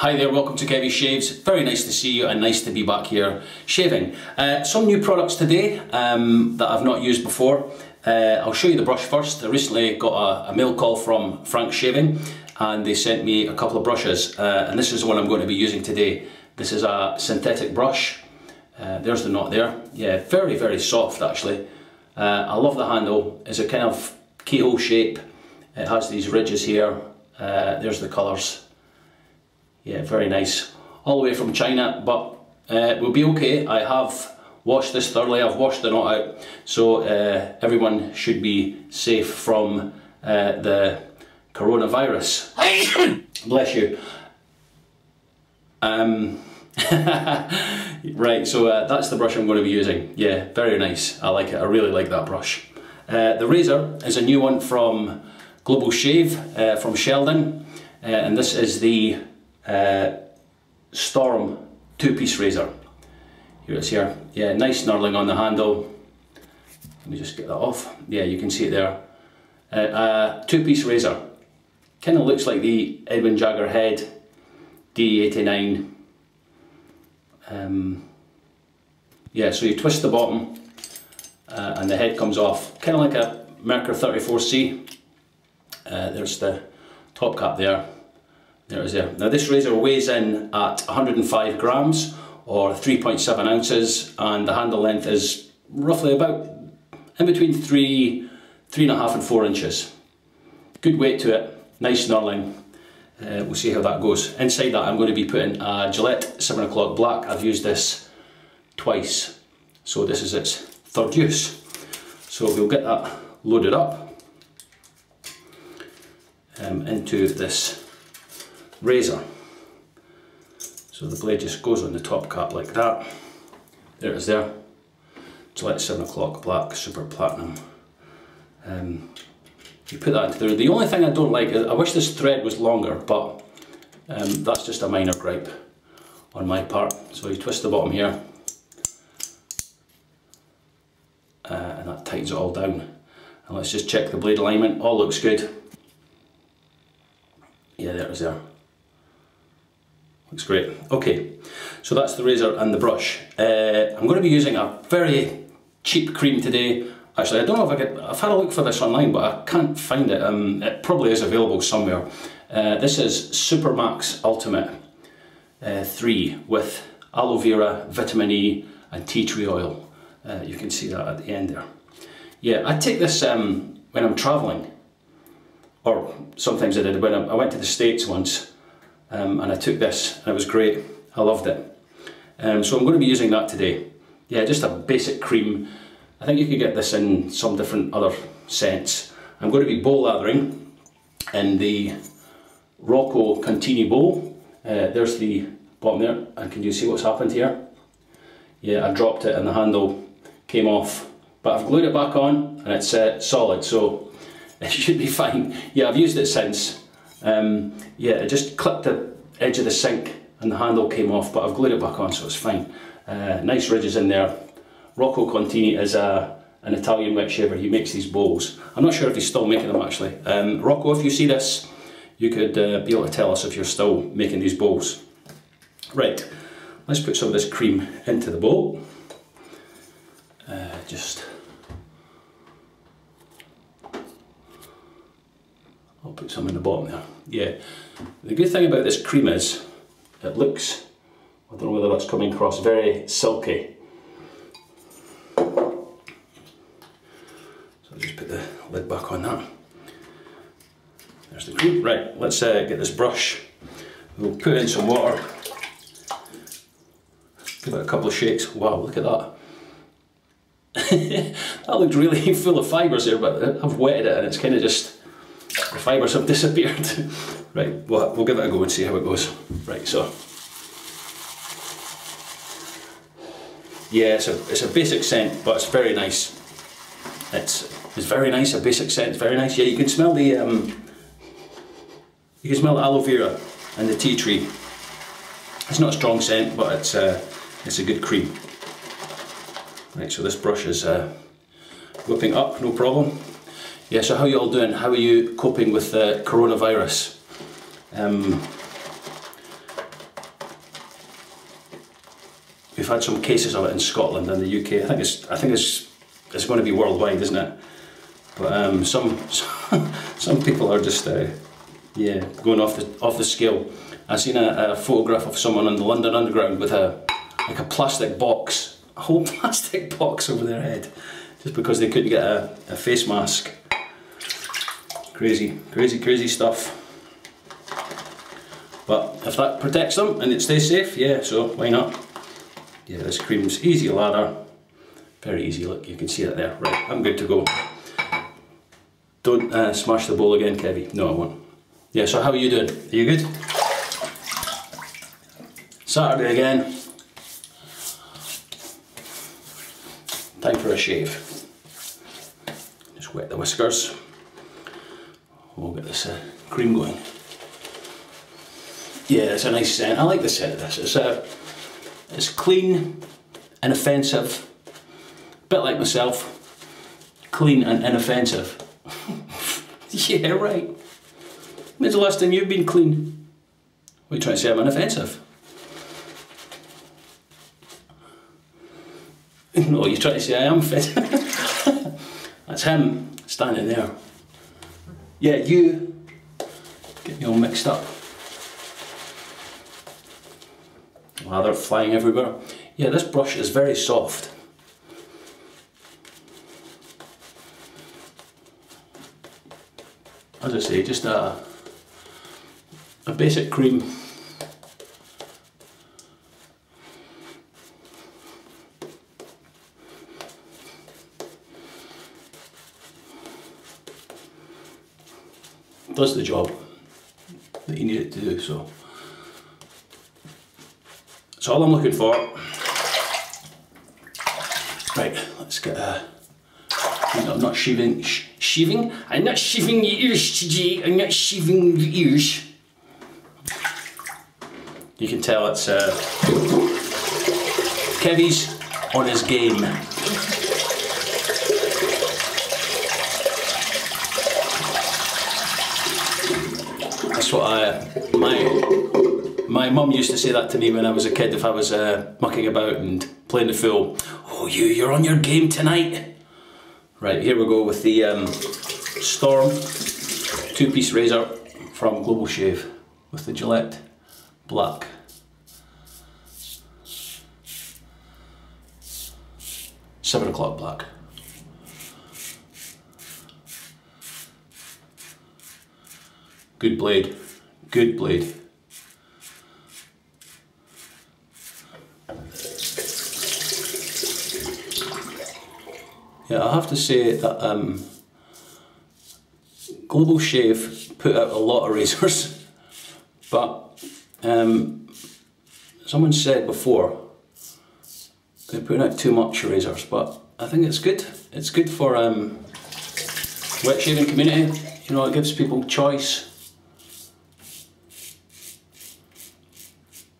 Hi there, welcome to Kevy Shaves. Very nice to see you and nice to be back here shaving. Uh, some new products today um, that I've not used before. Uh, I'll show you the brush first. I recently got a, a, mail call from Frank Shaving and they sent me a couple of brushes uh, and this is the one I'm going to be using today. This is a synthetic brush. Uh, there's the knot there. Yeah, very, very soft actually. Uh, I love the handle. It's a kind of keyhole shape. It has these ridges here. Uh, there's the colours. Yeah, very nice. All the way from China, but uh, we'll be okay. I have washed this thoroughly. I've washed the knot out. So uh, everyone should be safe from uh, the coronavirus. Bless you. Um, right, so uh, that's the brush I'm going to be using. Yeah, very nice. I like it. I really like that brush. Uh, the razor is a new one from Global Shave uh, from Sheldon. Uh, and this is the uh, Storm two-piece razor. Here it is here. Yeah, nice knurling on the handle. Let me just get that off. Yeah, you can see it there. Uh, two-piece razor. Kind of looks like the Edwin Jagger head D89. Um, yeah, so you twist the bottom uh, and the head comes off. Kind of like a Merkur 34C. Uh, there's the top cap there. There it is there. Now this razor weighs in at 105 grams or 3.7 ounces and the handle length is roughly about in between three, three and a half and four inches. Good weight to it, nice knurling. Uh, we'll see how that goes. Inside that I'm going to be putting a Gillette 7 o'clock black. I've used this twice, so this is its third use. So we'll get that loaded up um, into this razor. So the blade just goes on the top cap like that. There it is there. It's like 7 o'clock black super platinum. Um, you put that into there. The only thing I don't like is I wish this thread was longer, but um, that's just a minor gripe on my part. So you twist the bottom here uh, and that tightens it all down. And let's just check the blade alignment. All looks good. Yeah, there it is there. Looks great. Okay, so that's the razor and the brush. Uh, I'm going to be using a very cheap cream today. Actually, I don't know if I could, I've had a look for this online, but I can't find it. Um, it probably is available somewhere. Uh, this is Supermax Ultimate uh, 3 with aloe vera, vitamin E and tea tree oil. Uh, you can see that at the end there. Yeah, I take this um, when I'm travelling, or sometimes I did when I, I went to the States once um, and I took this and it was great. I loved it. Um, so I'm going to be using that today. Yeah, just a basic cream. I think you could get this in some different other scents. I'm going to be bowl lathering in the Rocco Contini bowl. Uh, there's the bottom there, and can you see what's happened here? Yeah, I dropped it and the handle came off, but I've glued it back on and it's uh, solid, so it should be fine. Yeah, I've used it since. Um, yeah, it just clipped the edge of the sink and the handle came off, but I've glued it back on, so it's fine. Uh, nice ridges in there. Rocco Contini is a, an Italian wet shaver. He makes these bowls. I'm not sure if he's still making them actually. Um, Rocco, if you see this, you could uh, be able to tell us if you're still making these bowls. Right, let's put some of this cream into the bowl. Uh, just I'll put some in the bottom there. Yeah, the good thing about this cream is it looks, I don't know whether that's coming across, very silky. So I'll just put the lid back on that. There's the cream. Right, let's uh, get this brush. We'll put in some water. Give it a couple of shakes. Wow, look at that. that looked really full of fibres there, but I've wetted it and it's kind of just the fibres have disappeared. right, we'll, we'll give it a go and see how it goes. Right, so. Yeah, it's a, it's a basic scent, but it's very nice. It's, it's very nice, a basic scent, very nice. Yeah, you can smell the, um, you can smell the aloe vera and the tea tree. It's not a strong scent, but it's, uh, it's a good cream. Right, so this brush is uh, whipping up, no problem. Yeah, so how you all doing? How are you coping with the coronavirus? Um, we've had some cases of it in Scotland and the UK. I think it's I think it's it's going to be worldwide, isn't it? But um, some some people are just uh, yeah going off the off the scale. I seen a, a photograph of someone on the London Underground with a like a plastic box, a whole plastic box over their head, just because they couldn't get a, a face mask. Crazy, crazy, crazy stuff. But if that protects them and it stays safe, yeah, so why not? Yeah, this cream's easy lather. Very easy, look, you can see it there. Right, I'm good to go. Don't uh, smash the bowl again, Kevy. No, I won't. Yeah, so how are you doing? Are you good? Saturday again. Time for a shave. Just wet the whiskers. We'll get this uh, cream going. Yeah, it's a nice scent. I like the scent of this. It's, uh, it's clean, inoffensive. A bit like myself. Clean and inoffensive. yeah, right. When's the last time you've been clean? What are you trying to say? I'm inoffensive? no, you're trying to say I am fit. That's him standing there. Yeah, you get me all mixed up. Wow, they're flying everywhere. Yeah, this brush is very soft. As I say, just a, a basic cream does the job that you need it to do. So that's all I'm looking for. Right, let's get a. I'm not shaving. Sh shaving? I'm not shaving the ears today. I'm not shaving the ears. You can tell it's uh, Kevy's on his game. That's what I, my, my mum used to say that to me when I was a kid if I was uh, mucking about and playing the fool. Oh, you, you're on your game tonight. Right, here we go with the um, Storm two-piece razor from Global Shave with the Gillette Black. Seven o'clock black. Good blade, good blade. Yeah, I have to say that um, Global Shave put out a lot of razors, but um, someone said before they're putting out too much razors, but I think it's good. It's good for um, wet shaving community. You know, it gives people choice.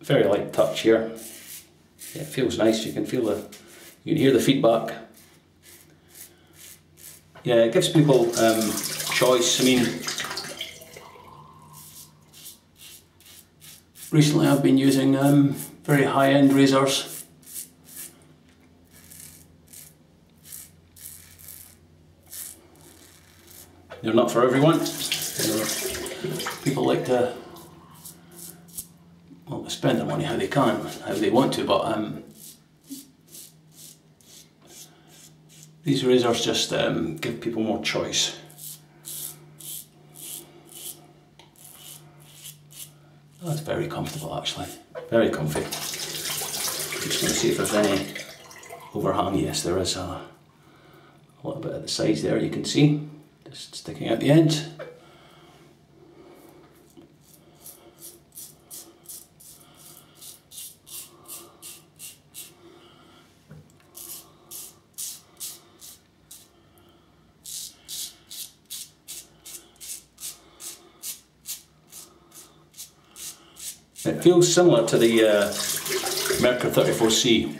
Very light touch here. It feels nice. You can feel the, you can hear the feedback. Yeah, it gives people um, choice. I mean, recently I've been using um, very high-end razors. They're not for everyone. People like to spend their money how they can, how they want to, but um, these razors just um, give people more choice. That's very comfortable actually, very comfy. Just going to see if there's any overhang. Yes, there is a, a little bit at the sides there you can see, just sticking out the end. It feels similar to the uh, Merkur 34C.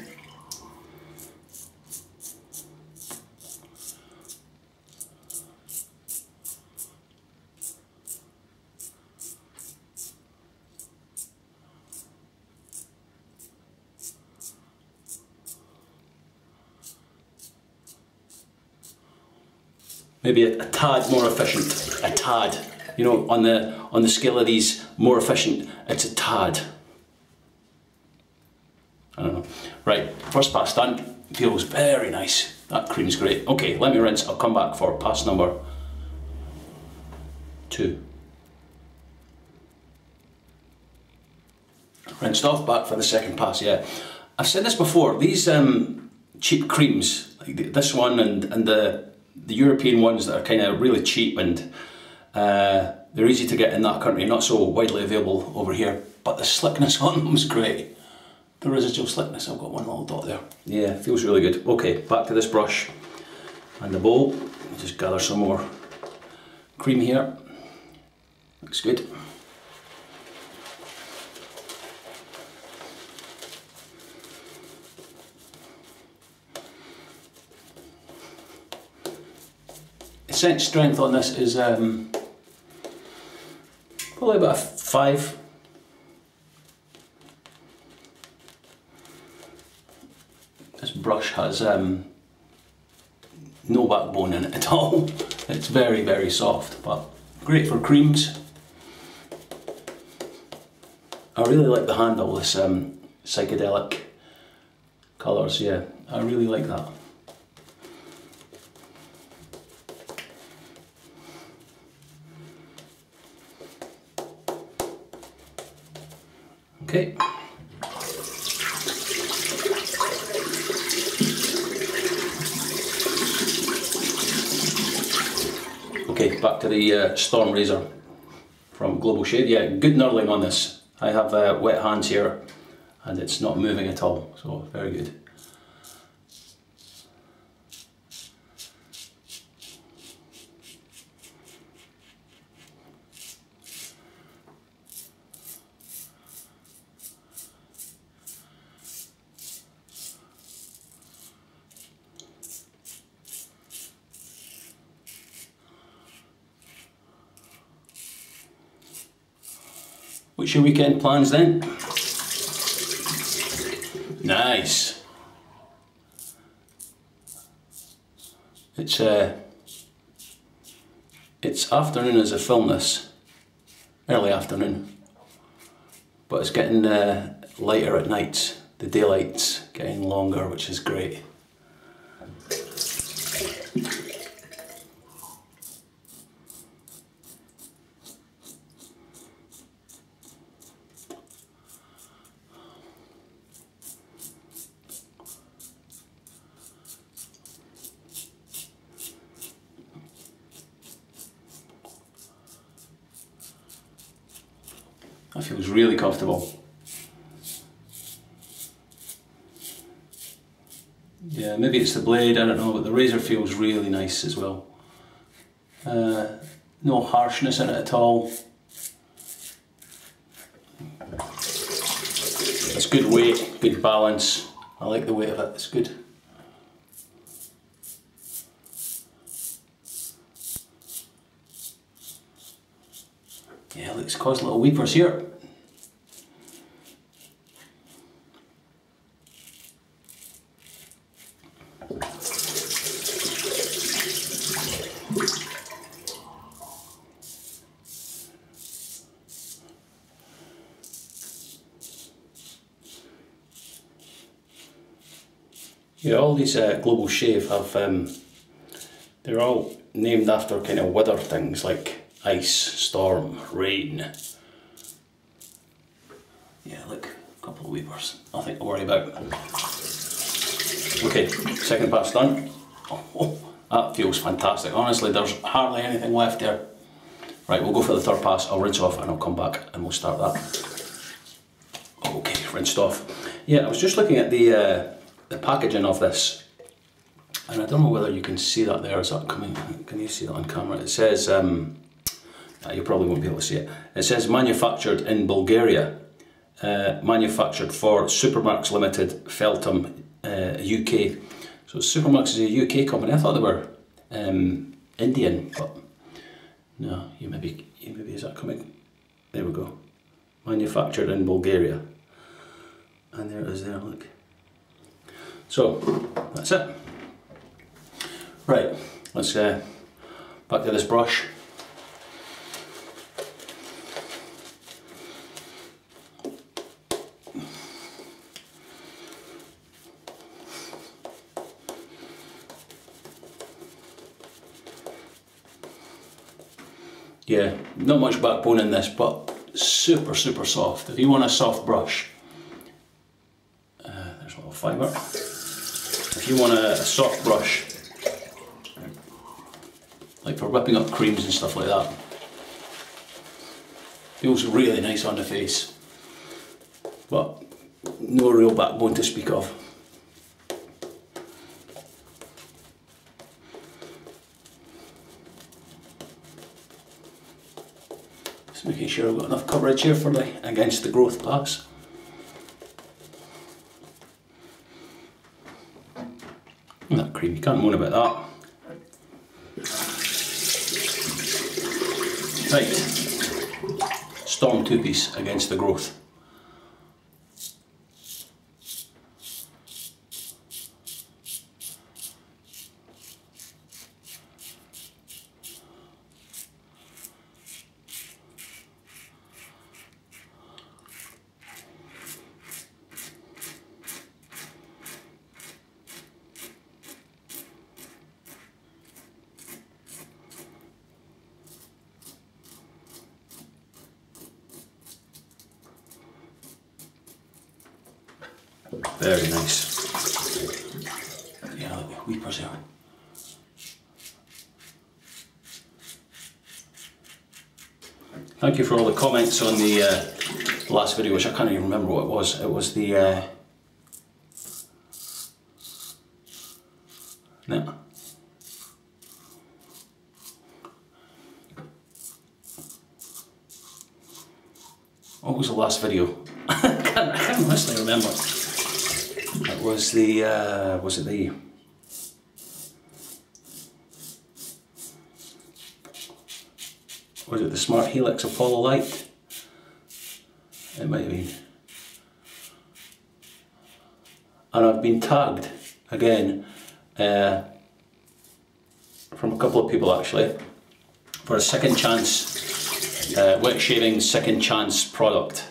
Maybe a, a tad more efficient, a tad. You know, on the on the scale of these more efficient, it's a tad. I don't know. Right, first pass done. Feels very nice. That cream's great. Okay, let me rinse. I'll come back for pass number two. Rinsed off, back for the second pass, yeah. I've said this before, these um, cheap creams, like this one and, and the, the European ones that are kind of really cheap and uh, they're easy to get in that country, not so widely available over here, but the slickness on them is great. The residual slickness, I've got one little dot there. Yeah, feels really good. Okay, back to this brush and the bowl. Just gather some more cream here. Looks good. Scent strength on this is um, probably about five. This brush has um, no backbone in it at all. It's very, very soft, but great for creams. I really like the handle, this um, psychedelic colours, yeah, I really like that. Okay. Okay, back to the uh, Storm Razor from Global Shave. Yeah, good knurling on this. I have uh, wet hands here and it's not moving at all, so very good. What's your weekend plans then? Nice. It's uh, it's afternoon as I film this, early afternoon, but it's getting uh, lighter at night. The daylight's getting longer, which is great. That feels really comfortable. Yeah, maybe it's the blade, I don't know, but the razor feels really nice as well. Uh, no harshness in it at all. It's good weight, good balance. I like the weight of it, it's good. Yeah, cause a little weepers here. Yeah, all these uh, Global Shave have, um, they're all named after kind of weather things like ice, storm, rain. Yeah, look, a couple of weepers, nothing to worry about. Okay, second pass done. Oh, that feels fantastic. Honestly, there's hardly anything left there. Right, we'll go for the third pass. I'll rinse off and I'll come back and we'll start that. Okay, rinsed off. Yeah, I was just looking at the uh, the packaging of this and I don't know whether you can see that there. Is that coming? Can you see that on camera? It says um, you probably won't be able to see it. It says manufactured in Bulgaria, uh, manufactured for Supermax Limited, Feltham, uh, UK. So Supermax is a UK company. I thought they were um, Indian, but no, you maybe, you maybe is that coming? There we go. Manufactured in Bulgaria. And there it is there, look. So, that's it. Right, let's uh, back to this brush. Yeah, not much backbone in this, but super, super soft. If you want a soft brush, uh, there's a little fibre. If you want a, a soft brush, like for whipping up creams and stuff like that, feels really nice on the face, but no real backbone to speak of. Just making sure I've got enough coverage here for the against the growth pass. That cream, you can't moan about that. Right, storm two piece against the growth. Very nice. Yeah, look, weepers out. Thank you for all the comments on the uh, last video, which I can't even remember what it was. It was the. Uh, no. What was the last video? I can't, I can't honestly remember. It was the, uh, was it the, was it the Smart Helix Apollo Light? It might have been. And I've been tagged again uh, from a couple of people actually for a second chance uh, wet shaving second chance product.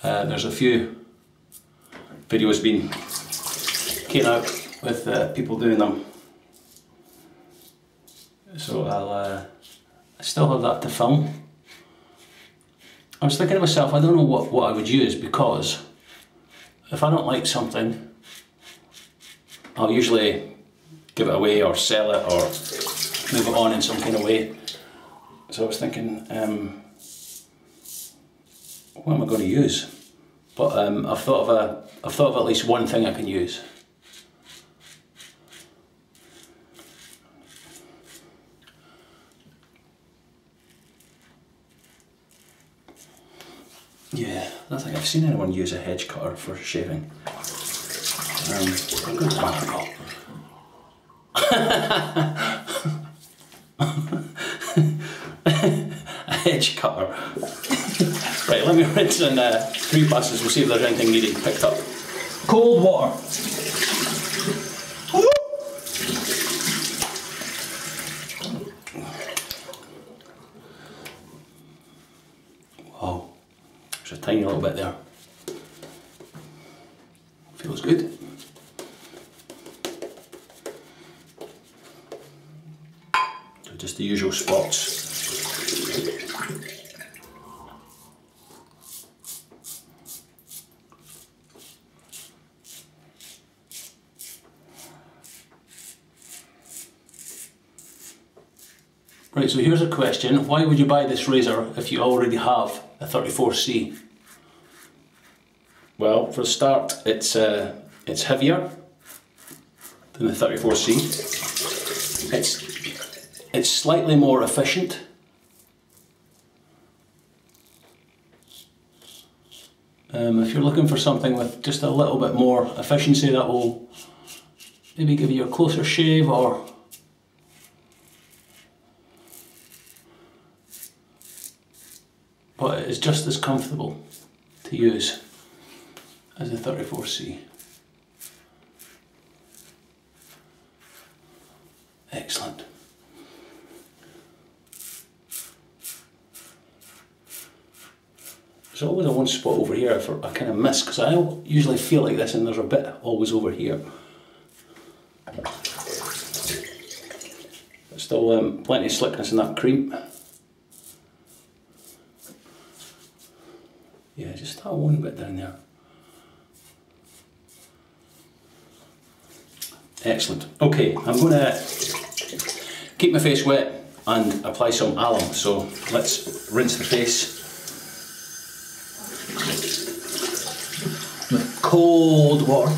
Uh, there's a few videos being came out with uh, people doing them. So I'll uh, I still have that to film. I was thinking to myself, I don't know what, what I would use because if I don't like something, I'll usually give it away or sell it or move it on in some kind of way. So I was thinking, um, what am I going to use? But um, I've thought of a, I've thought of at least one thing I can use. Yeah, I don't think I've seen anyone use a hedge cutter for shaving. Um, a hedge cutter. right, let me rinse in uh, three passes. We'll see if there's anything needing picked up. Cold water. Wow, there's a tiny little bit there. Feels good. So just the usual spots. Right, so here's a question. Why would you buy this razor if you already have a 34C? Well, for a start, it's, uh, it's heavier than the 34C. It's, it's slightly more efficient. Um, if you're looking for something with just a little bit more efficiency that will maybe give you a closer shave or but it is just as comfortable to use as the 34C. Excellent. There's always a one spot over here for I kind of miss because I usually feel like this and there's a bit always over here. But still um, plenty of slickness in that cream. That one bit down there. Excellent. Okay, I'm going to keep my face wet and apply some alum. So let's rinse the face with cold water.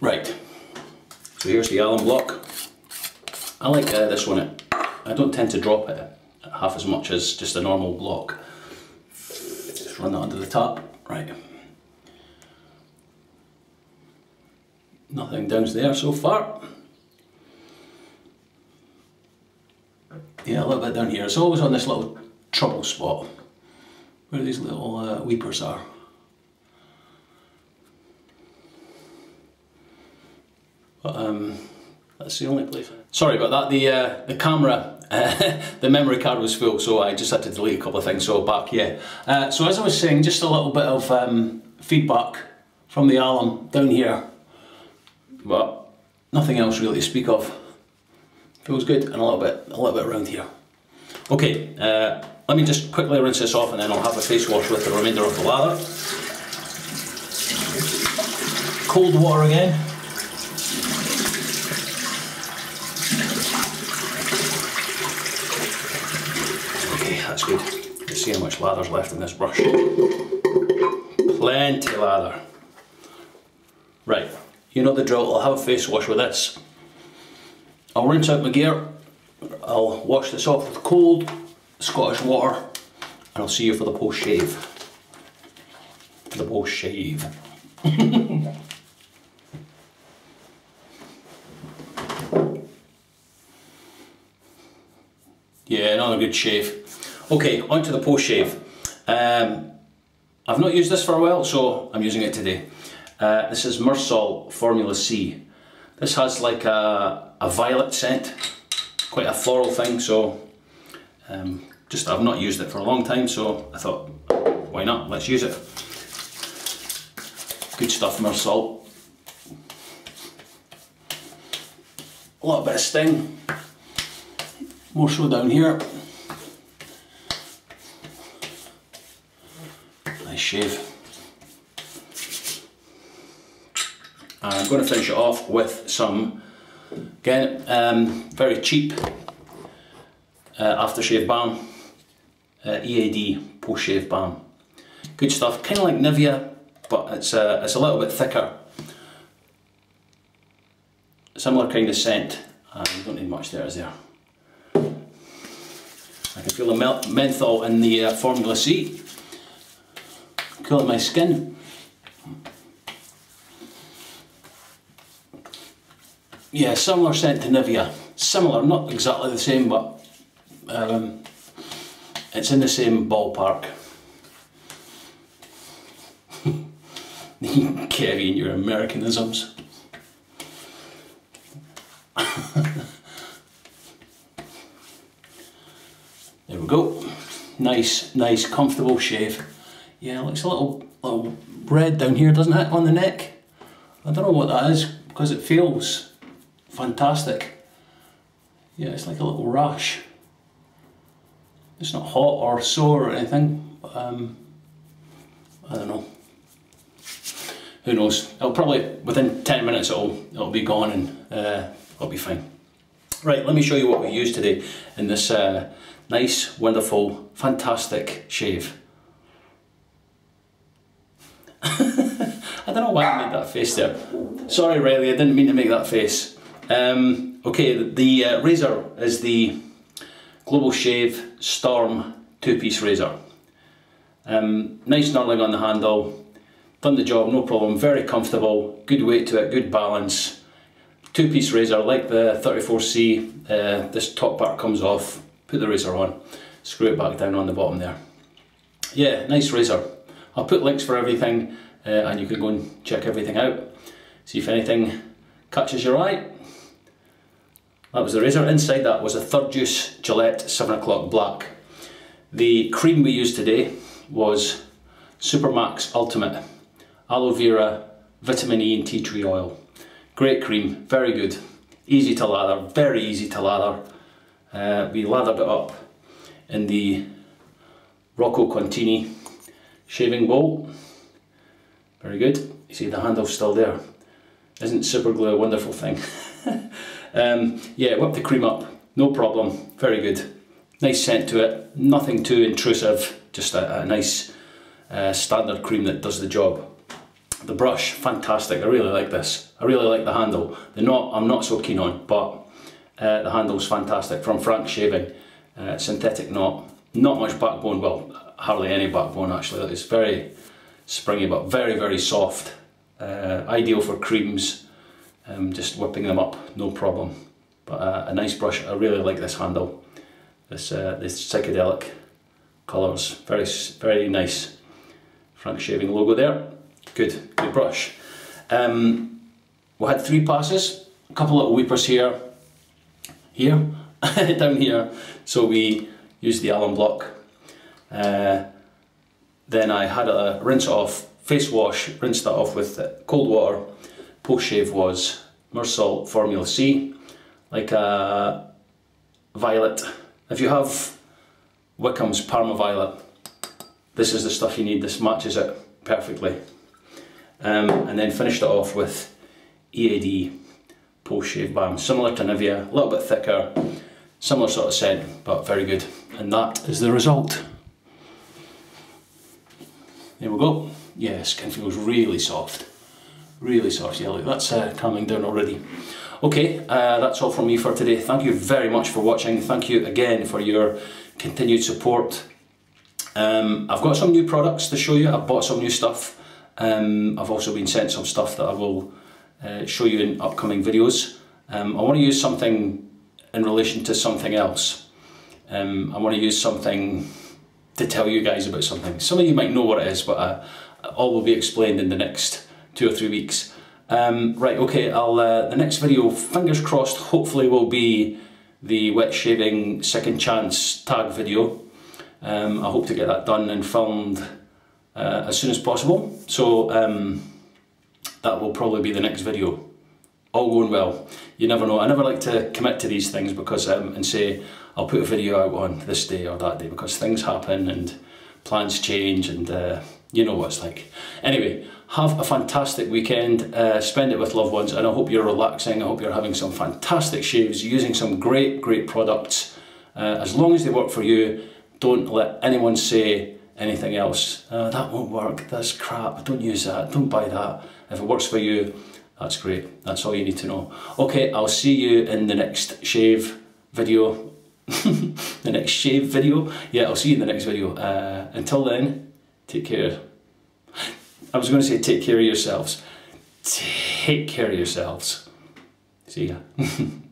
Right, so here's the alum block. I like uh, this one, I don't tend to drop it half as much as just a normal block. Just run that under the top, right. Nothing down there so far. Yeah, a little bit down here. It's always on this little trouble spot where these little uh, weepers are. But um, that's the only place. Sorry about that. The uh, the camera, the memory card was full, so I just had to delete a couple of things. So back, yeah. Uh, so as I was saying, just a little bit of um, feedback from the alum down here, but nothing else really to speak of. Feels good, and a little bit, a little bit around here. Okay, uh, let me just quickly rinse this off, and then I'll have a face wash with the remainder of the lather. Cold water again. that's good. Let's see how much lather's left in this brush. Plenty lather. Right, you know the drill, I'll have a face wash with this. I'll rinse out my gear, I'll wash this off with cold Scottish water, and I'll see you for the post shave. For the post shave. yeah, another good shave. Okay, on to the post shave. Um, I've not used this for a while, so I'm using it today. Uh, this is Myrsol Formula C. This has like a, a violet scent, quite a floral thing, so um, just I've not used it for a long time, so I thought, why not, let's use it. Good stuff, Myrsol. A little bit of sting, more so down here. Shave. And I'm going to finish it off with some, again, um, very cheap uh, aftershave balm, uh, EAD post shave balm. Good stuff, kind of like Nivea, but it's a, it's a little bit thicker. Similar kind of scent, and you don't need much there, is there? I can feel the menthol in the uh, Formula C cooling my skin. Yeah, similar scent to Nivea. Similar, not exactly the same, but um, it's in the same ballpark. Kevin, your Americanisms. there we go. Nice, nice, comfortable shave. Yeah, it looks a little, little red down here, doesn't it, on the neck? I don't know what that is because it feels fantastic. Yeah, it's like a little rash. It's not hot or sore or anything, um, I don't know. Who knows? It'll probably, within 10 minutes it'll, it'll be gone and uh, it'll be fine. Right, let me show you what we used today in this uh, nice, wonderful, fantastic shave. I don't know why I made that face there. Sorry Riley, I didn't mean to make that face. Um, okay, the, uh, razor is the Global Shave Storm two-piece razor. Um, nice knurling on the handle, done the job, no problem, very comfortable, good weight to it, good balance. two piece razor like the 34C, uh, this top part comes off, put the razor on, screw it back down on the bottom there. Yeah, nice razor. I'll put links for everything uh, and you can go and check everything out. See if anything catches your eye. That was the razor. Inside that was a third Juice Gillette 7 o'clock black. The cream we used today was Supermax Ultimate Aloe Vera Vitamin E and Tea Tree Oil. Great cream, very good. Easy to lather, very easy to lather. Uh, we lathered it up in the Rocco Contini shaving bowl. Very good. You see the handle's still there. Isn't super glue a wonderful thing? um, yeah, whip the cream up, no problem, very good. Nice scent to it, nothing too intrusive, just a, a nice uh, standard cream that does the job. The brush, fantastic, I really like this. I really like the handle. The knot I'm not so keen on, but uh, the handle's fantastic from Frank Shaving. Uh, synthetic knot, not much backbone, well, hardly any backbone actually. It's very springy, but very, very soft. Uh, ideal for creams, um, just whipping them up, no problem. But uh, a nice brush, I really like this handle. This, uh, this psychedelic colours, very, very nice. Frank Shaving logo there, good, good brush. Um, we had three passes, a couple little weepers here, here, down here. So we used the alum block. Uh, then I had a rinse off, face wash, rinse that off with cold water. Post shave was Myrsol Formula C, like a violet. If you have Wickham's Parma Violet, this is the stuff you need, this matches it perfectly. Um, and then finished it off with EAD post shave balm, similar to Nivea, a little bit thicker, similar sort of scent, but very good. And that is the result. There we go. Yeah, skin feels really soft. Really soft, yeah, look, that's uh, calming down already. Okay, uh, that's all from me for today. Thank you very much for watching. Thank you again for your continued support. Um, I've got some new products to show you. I've bought some new stuff. Um, I've also been sent some stuff that I will uh, show you in upcoming videos. Um, I want to use something in relation to something else. Um, I want to use something to tell you guys about something. Some of you might know what it is, but uh, all will be explained in the next two or three weeks. Um, right, okay, I'll, uh, the next video, fingers crossed, hopefully will be the wet shaving second chance tag video. Um, I hope to get that done and filmed uh, as soon as possible. So um, that will probably be the next video. All going well. You never know. I never like to commit to these things because um, and say I'll put a video out on this day or that day because things happen and plans change and uh, you know what it's like. Anyway, have a fantastic weekend, uh, spend it with loved ones, and I hope you're relaxing. I hope you're having some fantastic shaves, using some great, great products. Uh, as long as they work for you, don't let anyone say anything else. Uh, that won't work, that's crap, don't use that, don't buy that. If it works for you, that's great. That's all you need to know. Okay, I'll see you in the next shave video. the next shave video. Yeah, I'll see you in the next video. Uh, until then, take care. I was going to say take care of yourselves. Take care of yourselves. See ya.